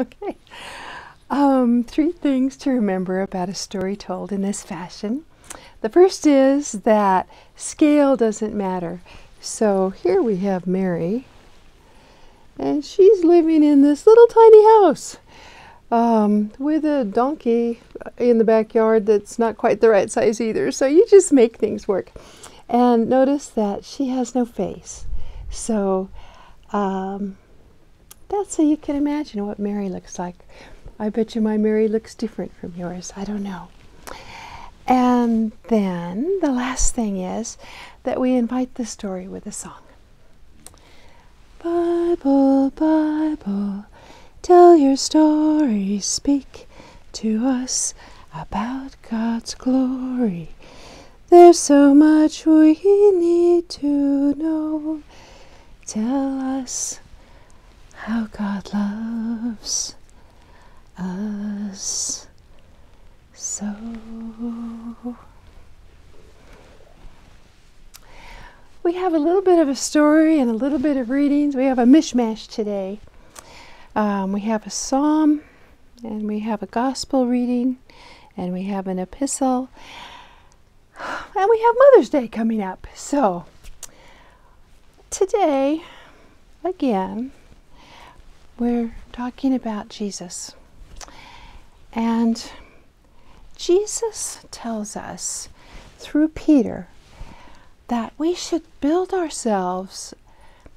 okay. Um, three things to remember about a story told in this fashion. The first is that scale doesn't matter. So here we have Mary, and she's living in this little tiny house um, with a donkey in the backyard that's not quite the right size either. So you just make things work. And notice that she has no face. So um, that's so you can imagine what Mary looks like. I bet you my Mary looks different from yours. I don't know. And then the last thing is that we invite the story with a song. Bible, Bible, tell your story, speak to us about God's glory. There's so much we need to know. Tell us how God loves us so. We have a little bit of a story and a little bit of readings. We have a mishmash today. Um, we have a psalm, and we have a gospel reading, and we have an epistle, and we have Mother's Day coming up. So, today, again, we're talking about Jesus. And Jesus tells us through Peter that we should build ourselves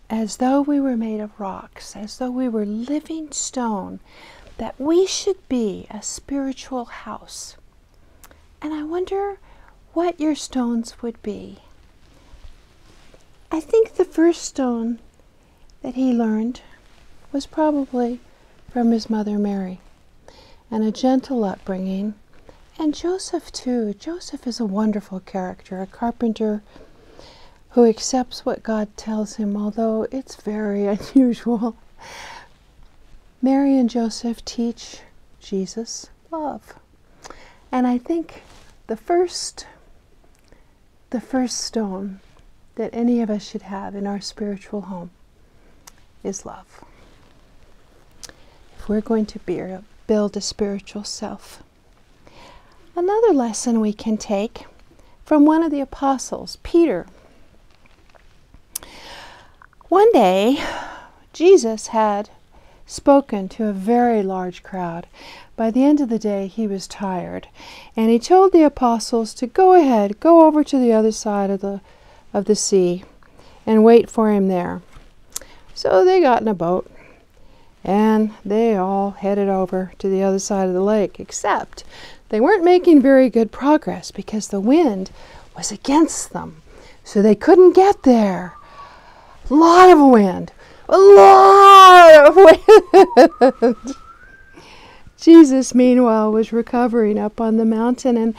as though we were made of rocks, as though we were living stone, that we should be a spiritual house. And I wonder what your stones would be. I think the first stone that he learned was probably from his mother Mary and a gentle upbringing. And Joseph, too. Joseph is a wonderful character, a carpenter who accepts what God tells him, although it's very unusual. Mary and Joseph teach Jesus love. And I think the first the first stone that any of us should have in our spiritual home is love. We're going to uh, build a spiritual self. Another lesson we can take from one of the apostles, Peter. One day, Jesus had spoken to a very large crowd. By the end of the day, he was tired, and he told the apostles to go ahead, go over to the other side of the of the sea, and wait for him there. So they got in a boat, and they all headed over to the other side of the lake, except they weren't making very good progress because the wind was against them, so they couldn't get there. A lot of wind. A lot of wind. Jesus, meanwhile, was recovering up on the mountain, and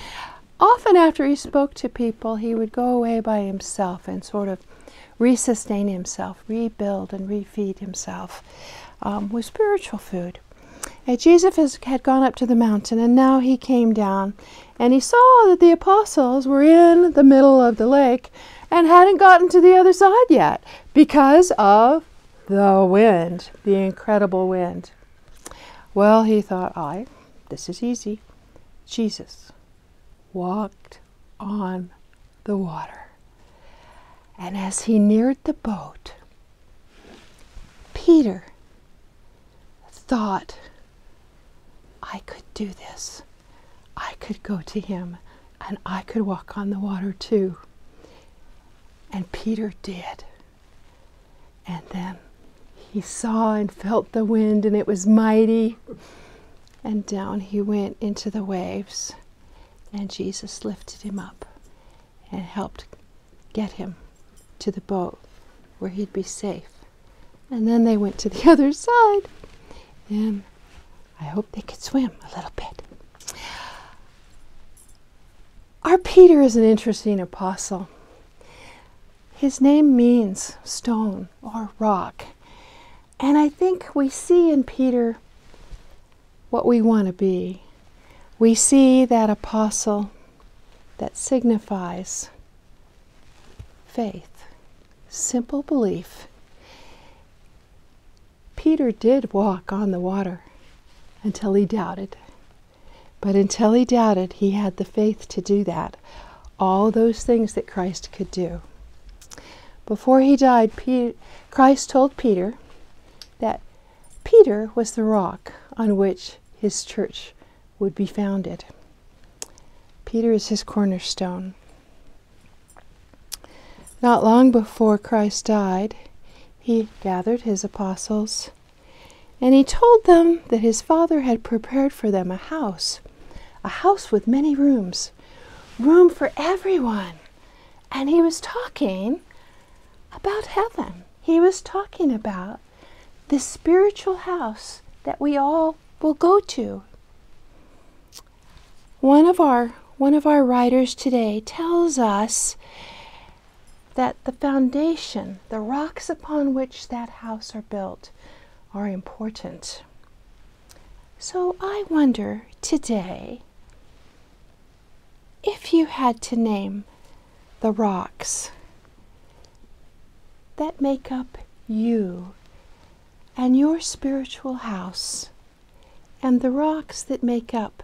often after he spoke to people, he would go away by himself and sort of resustain himself, rebuild and refeed himself um, with spiritual food. And Jesus had gone up to the mountain, and now he came down, and he saw that the apostles were in the middle of the lake and hadn't gotten to the other side yet because of the wind, the incredible wind. Well, he thought, I, this is easy. Jesus walked on the water. And as he neared the boat, Peter thought, I could do this. I could go to him and I could walk on the water too. And Peter did. And then he saw and felt the wind, and it was mighty. And down he went into the waves. And Jesus lifted him up and helped get him to the boat where he'd be safe. And then they went to the other side. I hope they could swim a little bit. Our Peter is an interesting apostle. His name means stone or rock. And I think we see in Peter what we want to be. We see that apostle that signifies faith, simple belief. Peter did walk on the water. until he doubted. But until he doubted, he had the faith to do that. All those things that Christ could do. Before he died, Christ told Peter that Peter was the rock on which his church would be founded. Peter is his cornerstone. Not long before Christ died, he gathered his apostles and he told them that his Father had prepared for them a house, a house with many rooms, room for everyone. And he was talking about heaven. He was talking about the spiritual house that we all will go to. One of our one of our writers today tells us that the foundation, the rocks upon which that house are built, are important. So I wonder today if you had to name the rocks that make up you and your spiritual house and the rocks that make up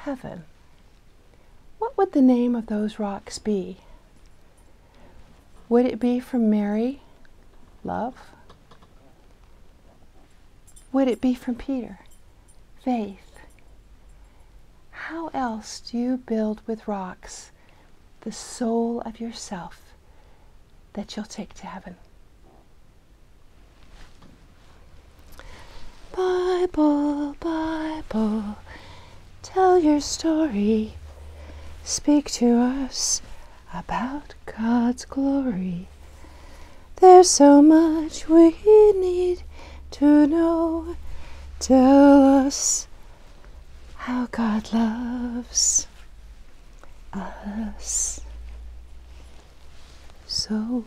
heaven, what would the name of those rocks be? Would it be from Mary, love? Would it be from Peter, faith? How else do you build with rocks the soul of yourself that you'll take to heaven? Bible, Bible, tell your story. Speak to us about God's glory. There's so much we need to know. Tell us how God loves us so.